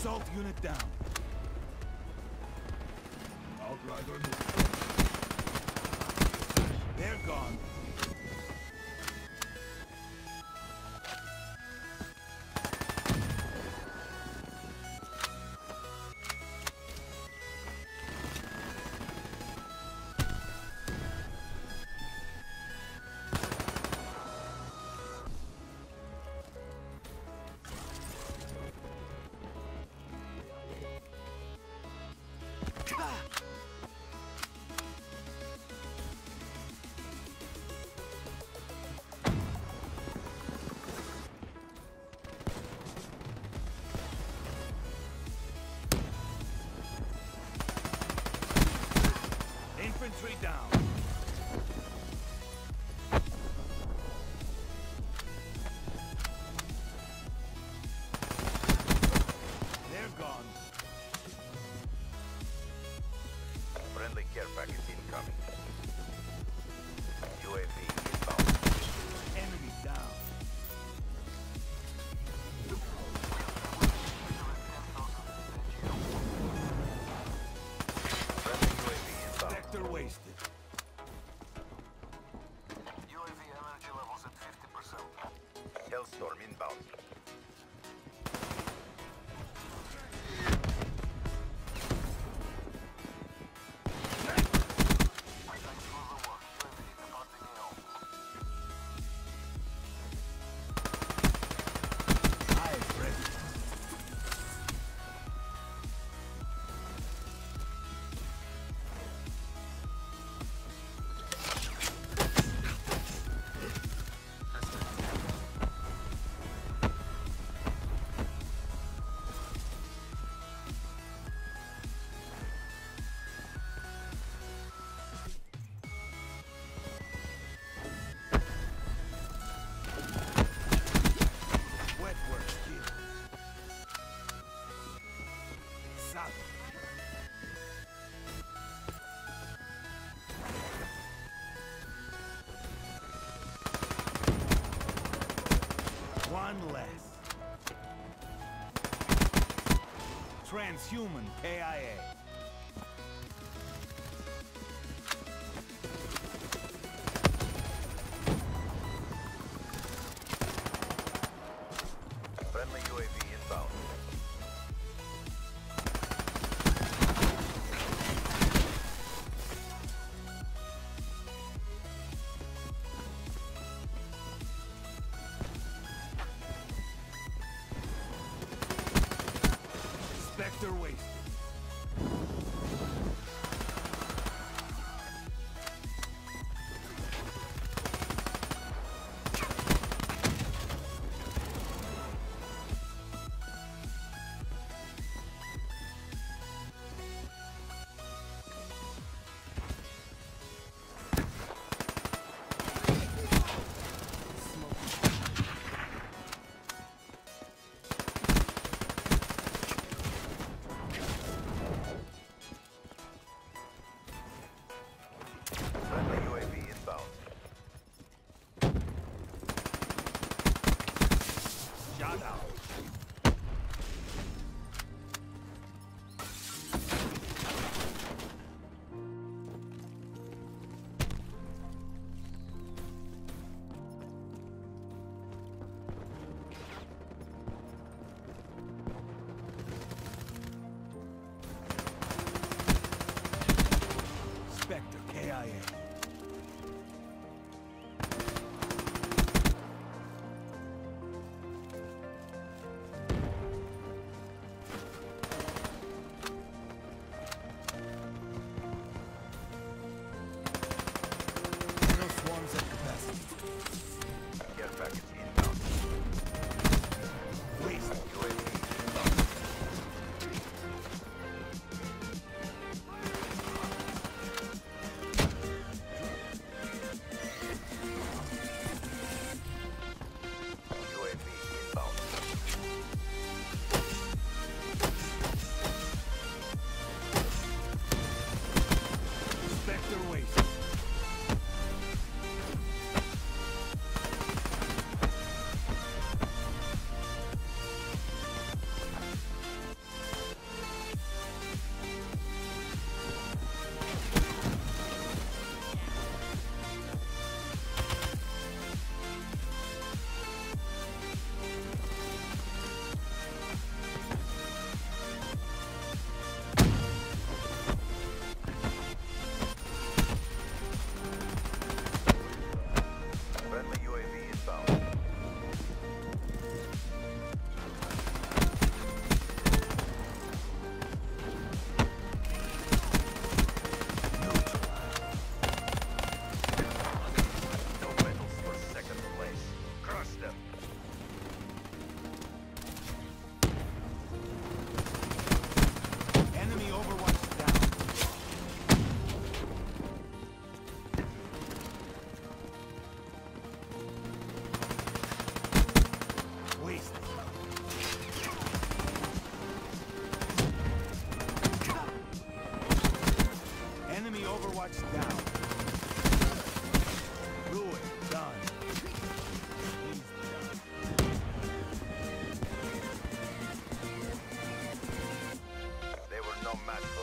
Assault unit down. Outrider moved. They're gone. Storm inbound. transhuman KIA. Friendly UAV inbound. Touchdown. Ruin done. They were no match.